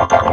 next to.